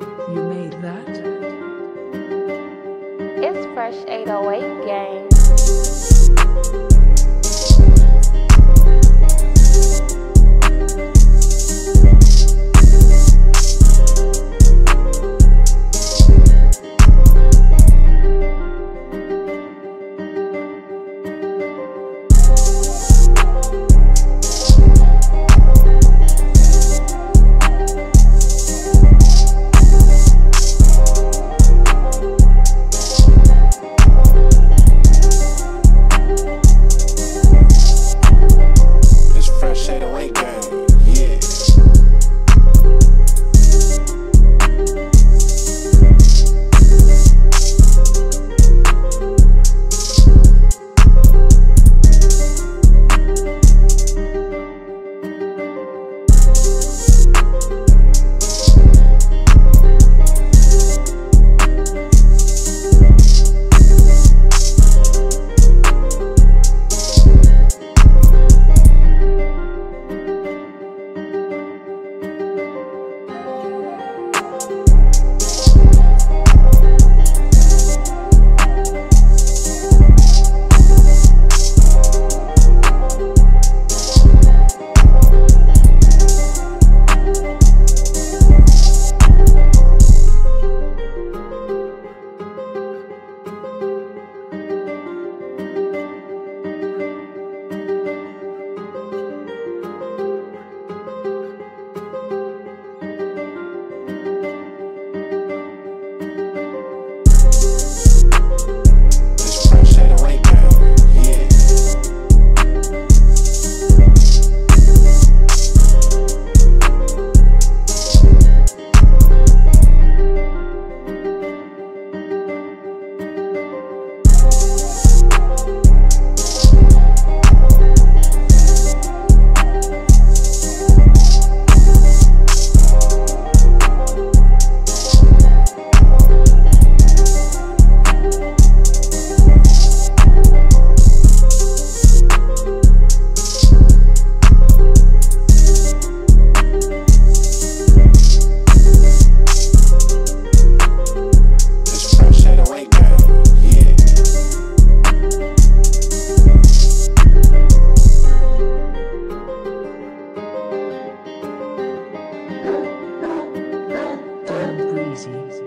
You made that? It's Fresh 808 game. easy.